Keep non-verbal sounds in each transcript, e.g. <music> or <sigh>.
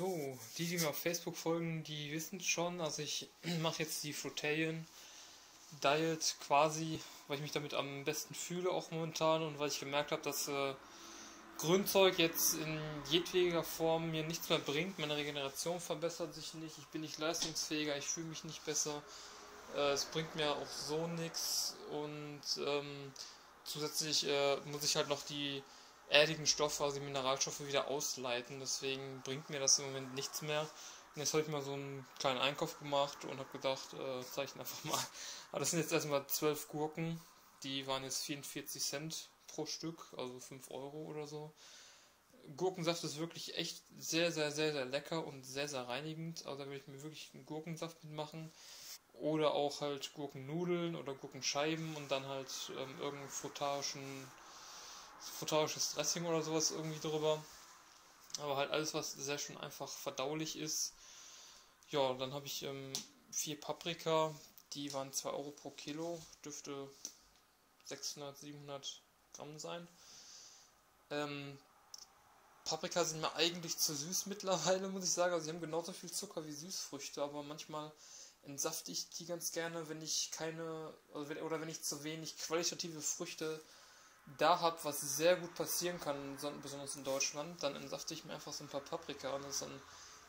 So, die, die mir auf Facebook folgen, die wissen schon, also ich <clears throat> mache jetzt die Fruitation Diet quasi, weil ich mich damit am besten fühle auch momentan und weil ich gemerkt habe, dass äh, Grünzeug jetzt in jedweder Form mir nichts mehr bringt. Meine Regeneration verbessert sich nicht, ich bin nicht leistungsfähiger, ich fühle mich nicht besser. Äh, es bringt mir auch so nichts und ähm, zusätzlich äh, muss ich halt noch die erdigen Stoffe, also die Mineralstoffe wieder ausleiten. Deswegen bringt mir das im Moment nichts mehr. Und jetzt habe ich mal so einen kleinen Einkauf gemacht und habe gedacht, äh, zeige ich einfach mal. Aber das sind jetzt erstmal 12 Gurken. Die waren jetzt 44 Cent pro Stück, also 5 Euro oder so. Gurkensaft ist wirklich echt sehr, sehr, sehr, sehr lecker und sehr, sehr reinigend. Also da will ich mir wirklich einen Gurkensaft mitmachen. Oder auch halt Gurkennudeln oder Gurkenscheiben und dann halt ähm, irgendeinen frutarischen frutarisches Dressing oder sowas irgendwie drüber. Aber halt alles, was sehr schön einfach verdaulich ist. Ja, dann habe ich ähm, vier Paprika, die waren 2 Euro pro Kilo, dürfte 600, 700 Gramm sein. Ähm, Paprika sind mir eigentlich zu süß mittlerweile, muss ich sagen. Also sie haben genauso viel Zucker wie Süßfrüchte, aber manchmal entsafte ich die ganz gerne, wenn ich keine, oder wenn ich zu wenig qualitative Früchte da habe, was sehr gut passieren kann, besonders in Deutschland, dann entsafte ich mir einfach so ein paar Paprika und das ist dann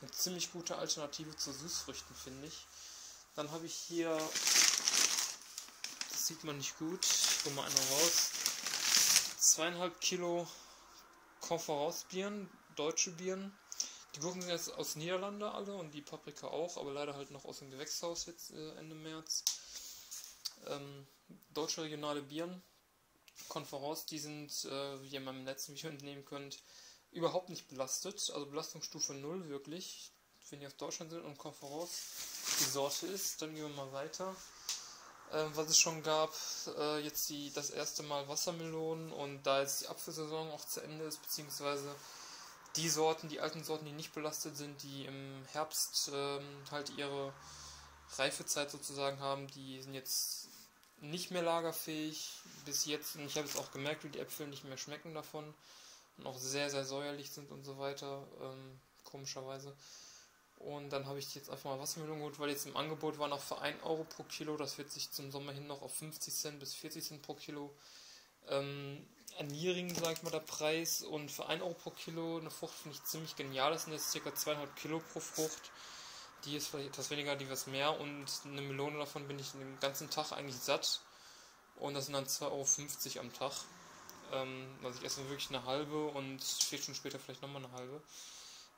eine ziemlich gute Alternative zu Süßfrüchten, finde ich. Dann habe ich hier, das sieht man nicht gut, ich hole mal eine raus, zweieinhalb Kilo Conference-Bieren, deutsche Bieren. Die Gurken sind jetzt aus Niederlande alle und die Paprika auch, aber leider halt noch aus dem Gewächshaus jetzt äh, Ende März. Ähm, deutsche regionale Bieren Konferenz, die sind, äh, wie ihr in meinem letzten Video <laughs> entnehmen könnt, überhaupt nicht belastet. Also Belastungsstufe 0 wirklich, wenn ihr aus Deutschland sind und Konferenz die Sorte ist. Dann gehen wir mal weiter. Äh, was es schon gab, äh, jetzt die, das erste Mal Wassermelonen und da jetzt die Apfelsaison auch zu Ende ist, beziehungsweise die Sorten, die alten Sorten, die nicht belastet sind, die im Herbst ähm, halt ihre Reifezeit sozusagen haben, die sind jetzt nicht mehr lagerfähig bis jetzt. Und ich habe jetzt auch gemerkt, wie die Äpfel nicht mehr schmecken davon und auch sehr, sehr säuerlich sind und so weiter, ähm, komischerweise. Und dann habe ich jetzt einfach mal Wassermelonen geholt, weil jetzt im Angebot war noch für 1 Euro pro Kilo. Das wird sich zum Sommer hin noch auf 50 Cent bis 40 Cent pro Kilo ähm, erniedrigen, sage ich mal, der Preis. Und für 1 Euro pro Kilo eine Frucht finde ich ziemlich genial. Das sind jetzt ca. 200 Kilo pro Frucht die ist vielleicht etwas weniger, die was mehr und eine Melone davon bin ich den ganzen Tag eigentlich satt. Und das sind dann 2,50 Euro am Tag. Ähm, also ich esse wirklich eine halbe und vier Stunden später vielleicht nochmal eine halbe.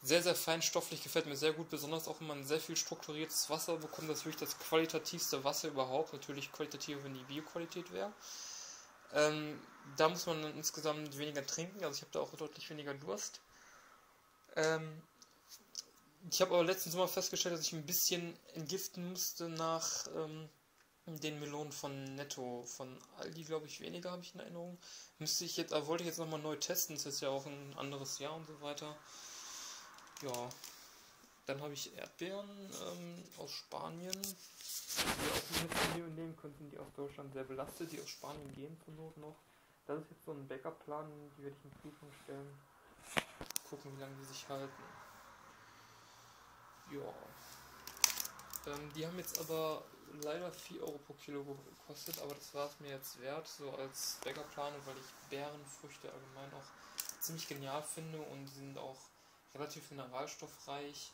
Sehr, sehr feinstofflich, gefällt mir sehr gut, besonders auch wenn man sehr viel strukturiertes Wasser bekommt. Das ist wirklich das qualitativste Wasser überhaupt. Natürlich qualitativer, wenn die Bioqualität wäre. Ähm, da muss man dann insgesamt weniger trinken, also ich habe da auch deutlich weniger Durst. Ähm, ich habe aber letzten Sommer festgestellt, dass ich ein bisschen entgiften musste nach ähm, den Melonen von Netto. Von Aldi, glaube ich, weniger habe ich in Erinnerung. Müsste ich jetzt, aber wollte ich jetzt nochmal neu testen. Das ist ja auch ein anderes Jahr und so weiter. Ja. Dann habe ich Erdbeeren ähm, aus Spanien. Die auch mit nehmen könnten, die aus Deutschland sehr belastet, die aus Spanien gehen zur Not noch. Das ist jetzt so ein Backup-Plan, die werde ich in Prüfung stellen. Gucken, wie lange die sich halten. Ja. Ähm, die haben jetzt aber leider 4 Euro pro Kilo gekostet, aber das war es mir jetzt wert, so als Bäckerplan, weil ich Beerenfrüchte allgemein auch ziemlich genial finde und die sind auch relativ mineralstoffreich.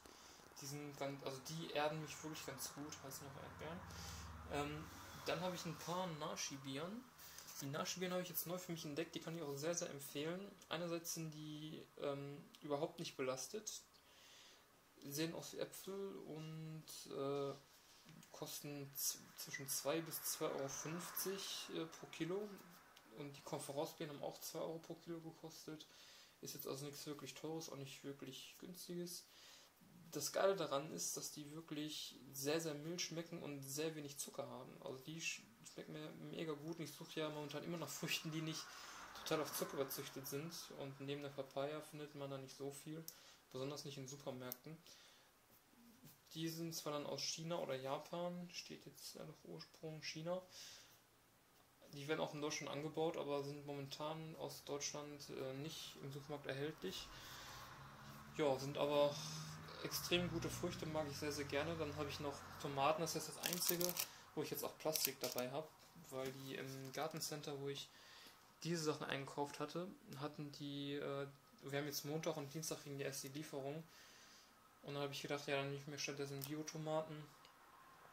Die sind ganz, also die erden mich wirklich ganz gut, heißen noch Erdbeeren. Ähm, dann habe ich ein paar Nashi-Bieren. Die Nashi-Bieren habe ich jetzt neu für mich entdeckt, die kann ich auch sehr, sehr empfehlen. Einerseits sind die ähm, überhaupt nicht belastet sehen aus wie Äpfel und äh, kosten zwischen 2 bis 2,50 Euro äh, pro Kilo. Und die Konferenzbeeren haben auch 2 Euro pro Kilo gekostet. Ist jetzt also nichts wirklich teures, auch nicht wirklich günstiges. Das Geile daran ist, dass die wirklich sehr, sehr mild schmecken und sehr wenig Zucker haben. Also die schmecken mir mega gut. Ich suche ja momentan immer nach Früchten, die nicht total auf Zucker überzüchtet sind. Und neben der Papaya findet man da nicht so viel besonders nicht in Supermärkten. Die sind zwar dann aus China oder Japan, steht jetzt noch Ursprung China. Die werden auch in Deutschland angebaut, aber sind momentan aus Deutschland äh, nicht im Supermarkt erhältlich. Ja, sind aber extrem gute Früchte mag ich sehr, sehr gerne. Dann habe ich noch Tomaten, das ist das einzige, wo ich jetzt auch Plastik dabei habe, weil die im Gartencenter, wo ich diese Sachen eingekauft hatte, hatten die, äh, wir haben jetzt Montag und Dienstag wegen der erst die Lieferung. Und dann habe ich gedacht, ja, dann nehme ich mir stattdessen Biotomaten.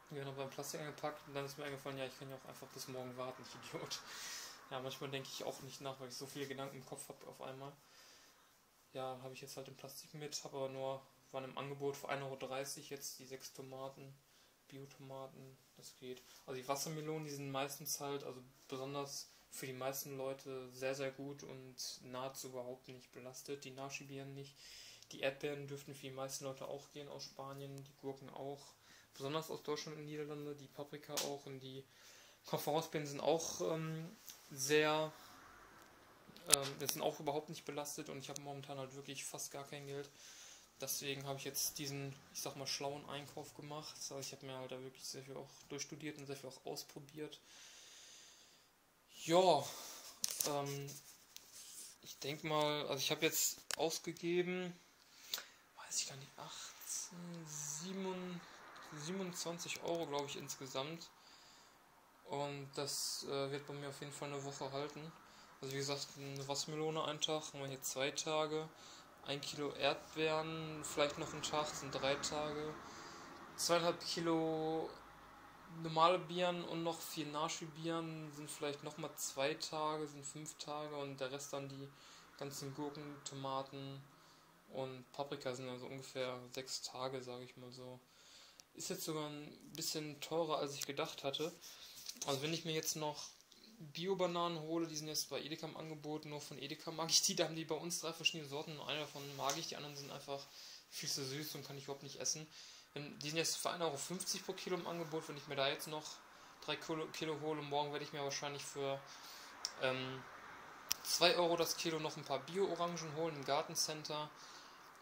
Die werden aber beim Plastik eingepackt und dann ist mir eingefallen, ja, ich kann ja auch einfach bis morgen warten, ich Idiot. <laughs> Ja, manchmal denke ich auch nicht nach, weil ich so viele Gedanken im Kopf habe auf einmal. Ja, habe ich jetzt halt im Plastik mit, habe aber nur, waren im Angebot für 1,30 Euro jetzt die sechs Tomaten, Biotomaten, das geht. Also die Wassermelonen, die sind meistens halt, also besonders für die meisten Leute sehr, sehr gut und nahezu überhaupt nicht belastet. Die Naschibieren nicht. Die Erdbeeren dürften für die meisten Leute auch gehen aus Spanien, die Gurken auch. Besonders aus Deutschland und Niederlande, die Paprika auch und die Konferenzbeeren sind auch ähm, sehr, ähm, sind auch überhaupt nicht belastet und ich habe momentan halt wirklich fast gar kein Geld. Deswegen habe ich jetzt diesen, ich sag mal, schlauen Einkauf gemacht. Heißt, ich habe mir halt da wirklich sehr viel auch durchstudiert und sehr viel auch ausprobiert. Ja, ähm, ich denke mal, also ich habe jetzt ausgegeben, weiß ich gar nicht, 18, 7, 27 Euro, glaube ich, insgesamt. Und das äh, wird bei mir auf jeden Fall eine Woche halten. Also wie gesagt, eine Wassermelone einen Tag, haben wir hier zwei Tage. Ein Kilo Erdbeeren, vielleicht noch einen Tag, sind drei Tage. Zweieinhalb Kilo normale Bieren und noch vier Nashi-Bieren sind vielleicht nochmal zwei Tage, sind fünf Tage und der Rest dann die ganzen Gurken, Tomaten und Paprika sind also ungefähr sechs Tage, sage ich mal so. Ist jetzt sogar ein bisschen teurer, als ich gedacht hatte. Also wenn ich mir jetzt noch Bio-Bananen hole, die sind jetzt bei Edeka im Angebot, nur von Edeka mag ich die, da haben die bei uns drei verschiedene Sorten, eine davon mag ich, die anderen sind einfach viel zu süß und kann ich überhaupt nicht essen. Die sind jetzt für 1,50 Euro pro Kilo im Angebot. Wenn ich mir da jetzt noch 3 Kilo, Kilo hole, morgen werde ich mir wahrscheinlich für ähm, 2 Euro das Kilo noch ein paar Bio-Orangen holen im Gartencenter.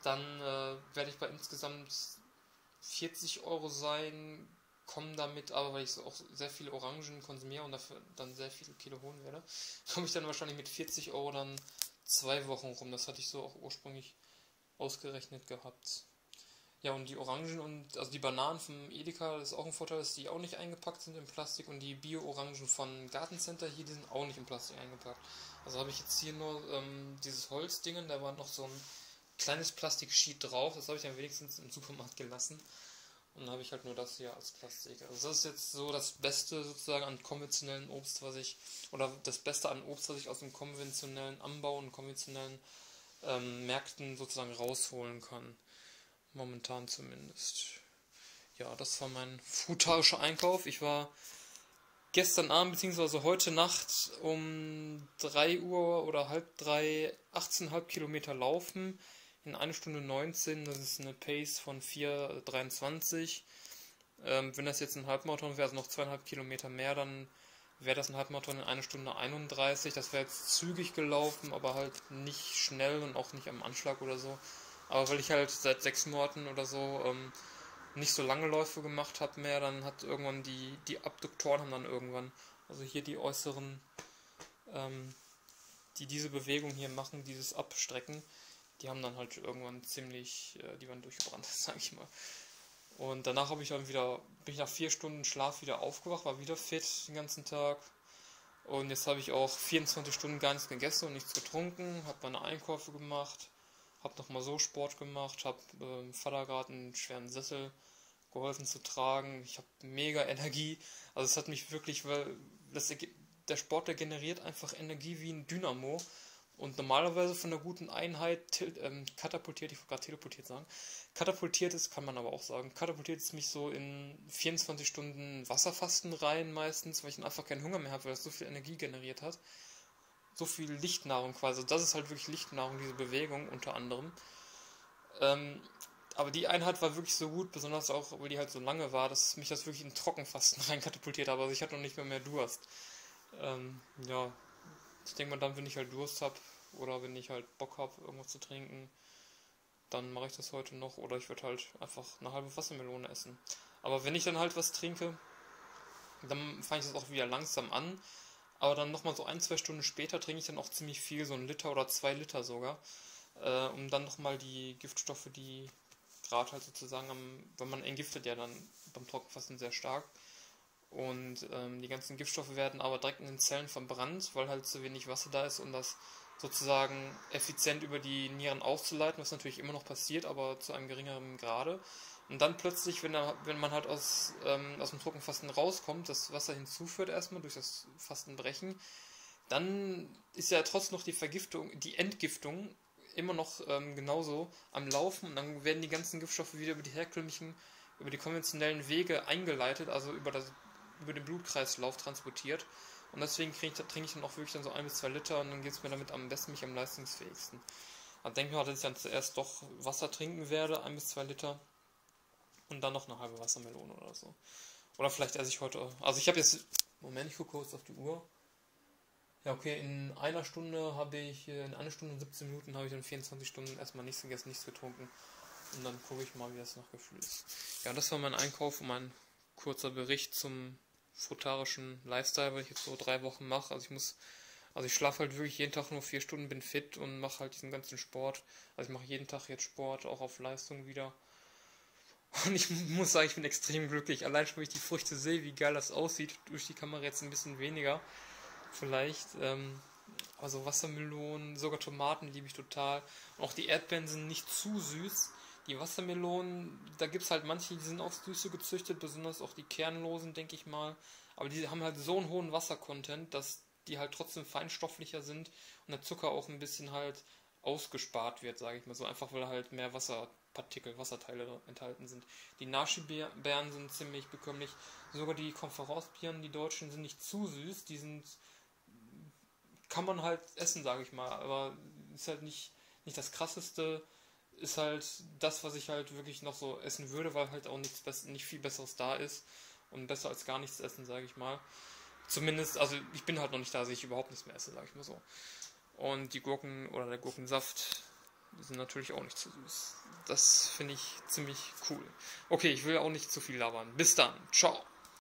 Dann äh, werde ich bei insgesamt 40 Euro sein, komme damit, aber weil ich so auch sehr viele Orangen konsumiere und dafür dann sehr viele Kilo holen werde, <laughs> komme ich dann wahrscheinlich mit 40 Euro dann zwei Wochen rum. Das hatte ich so auch ursprünglich ausgerechnet gehabt. Ja, und die Orangen und also die Bananen vom Edeka, das ist auch ein Vorteil, dass die auch nicht eingepackt sind in Plastik und die Bio-Orangen von Gartencenter hier, die sind auch nicht in Plastik eingepackt. Also habe ich jetzt hier nur ähm, dieses Holzdingen, da war noch so ein kleines Plastik-Sheet drauf, das habe ich dann wenigstens im Supermarkt gelassen. Und dann habe ich halt nur das hier als Plastik. Also das ist jetzt so das Beste sozusagen an konventionellen Obst, was ich, oder das Beste an Obst, was ich aus dem konventionellen Anbau und konventionellen ähm, Märkten sozusagen rausholen kann. Momentan zumindest. Ja, das war mein frutarischer Einkauf. Ich war gestern Abend bzw. heute Nacht um 3 Uhr oder halb 3 18,5 Kilometer laufen in 1 Stunde 19. Das ist eine Pace von 4,23. Ähm, wenn das jetzt ein Halbmarathon wäre, also noch zweieinhalb Kilometer mehr, dann wäre das ein Halbmarathon in 1 Stunde 31. Das wäre jetzt zügig gelaufen, aber halt nicht schnell und auch nicht am Anschlag oder so. Aber weil ich halt seit sechs Monaten oder so ähm, nicht so lange Läufe gemacht habe mehr, dann hat irgendwann die, die Abduktoren haben dann irgendwann, also hier die äußeren, ähm, die diese Bewegung hier machen, dieses Abstrecken, die haben dann halt irgendwann ziemlich, äh, die waren durchgebrannt, <laughs> sag ich mal. Und danach habe ich dann wieder, bin ich nach vier Stunden Schlaf wieder aufgewacht, war wieder fit den ganzen Tag. Und jetzt habe ich auch 24 Stunden gar nichts gegessen und nichts getrunken, habe meine Einkäufe gemacht hab noch mal so Sport gemacht, hab äh, Vater gerade einen schweren Sessel geholfen zu tragen. Ich habe mega Energie. Also es hat mich wirklich, weil das, der Sport, der generiert einfach Energie wie ein Dynamo. Und normalerweise von der guten Einheit ähm, katapultiert, ich wollte gerade teleportiert sagen, katapultiert ist, kann man aber auch sagen, katapultiert es mich so in 24 Stunden Wasserfasten rein meistens, weil ich dann einfach keinen Hunger mehr habe, weil es so viel Energie generiert hat so viel Lichtnahrung quasi. Das ist halt wirklich Lichtnahrung, diese Bewegung unter anderem. Ähm, aber die Einheit war wirklich so gut, besonders auch, weil die halt so lange war, dass mich das wirklich in Trockenfasten <laughs> reinkatapultiert hat. Also ich hatte noch nicht mehr mehr Durst. Ähm, ja, ich denke mal dann, wenn ich halt Durst habe oder wenn ich halt Bock habe, irgendwas zu trinken, dann mache ich das heute noch oder ich würde halt einfach eine halbe Wassermelone essen. Aber wenn ich dann halt was trinke, dann fange ich das auch wieder langsam an aber dann nochmal so ein, zwei Stunden später trinke ich dann auch ziemlich viel, so ein Liter oder zwei Liter sogar, äh, um dann nochmal die Giftstoffe, die Giftstrat halt sozusagen, am, wenn man entgiftet ja dann beim Trockenfasten sehr stark. Und ähm, die ganzen Giftstoffe werden aber direkt in den Zellen verbrannt, weil halt zu wenig Wasser da ist, um das sozusagen effizient über die Nieren auszuleiten, was natürlich immer noch passiert, aber zu einem geringeren Grade. Und dann plötzlich, wenn, er, wenn man halt aus, ähm, aus dem Trockenfasten rauskommt, das Wasser hinzuführt erstmal durch das Fastenbrechen, dann ist ja trotzdem noch die Vergiftung, die Entgiftung immer noch ähm, genauso am Laufen und dann werden die ganzen Giftstoffe wieder über die herkömmlichen, über die konventionellen Wege eingeleitet, also über, das, über den Blutkreislauf transportiert. Und deswegen ich, trinke ich dann auch wirklich dann so ein bis zwei Liter und dann geht es mir damit am besten mich am leistungsfähigsten. Dann denke ich mal, dass ich dann zuerst doch Wasser trinken werde, ein bis zwei Liter und dann noch eine halbe Wassermelone oder so. Oder vielleicht esse ich heute. Also ich habe jetzt. Moment, ich gucke kurz auf die Uhr. Ja, okay, in einer Stunde habe ich, in einer Stunde und 17 Minuten habe ich in 24 Stunden erstmal nichts gegessen, nichts getrunken. Und dann gucke ich mal, wie das nach Gefühl ist. Ja, das war mein Einkauf und mein kurzer Bericht zum frutarischen Lifestyle, weil ich jetzt so drei Wochen mache. Also ich muss, also ich schlafe halt wirklich jeden Tag nur vier Stunden, bin fit und mache halt diesen ganzen Sport. Also ich mache jeden Tag jetzt Sport, auch auf Leistung wieder. Und ich muss sagen, ich bin extrem glücklich. Allein schon, wenn ich die Früchte sehe, wie geil das aussieht. Durch die Kamera jetzt ein bisschen weniger. Vielleicht. Ähm, also Wassermelonen, sogar Tomaten liebe ich total. Und auch die Erdbeeren sind nicht zu süß. Die Wassermelonen, da gibt es halt manche, die sind aufs Süße gezüchtet, besonders auch die kernlosen, denke ich mal. Aber die haben halt so einen hohen Wassercontent, dass die halt trotzdem feinstofflicher sind und der Zucker auch ein bisschen halt ausgespart wird, sage ich mal so, einfach weil halt mehr Wasserpartikel, Wasserteile enthalten sind. Die Nashi-Beeren sind ziemlich bekömmlich. Sogar die Konferenzbieren, die deutschen, sind nicht zu süß. Die sind, kann man halt essen, sage ich mal, aber ist halt nicht, nicht das krasseste. Ist halt das, was ich halt wirklich noch so essen würde, weil halt auch nichts nicht viel Besseres da ist. Und besser als gar nichts essen, sage ich mal. Zumindest, also ich bin halt noch nicht da, dass ich überhaupt nichts mehr esse, sage ich mal so. Und die Gurken oder der Gurkensaft, die sind natürlich auch nicht zu süß. Das finde ich ziemlich cool. Okay, ich will auch nicht zu viel labern. Bis dann. Ciao.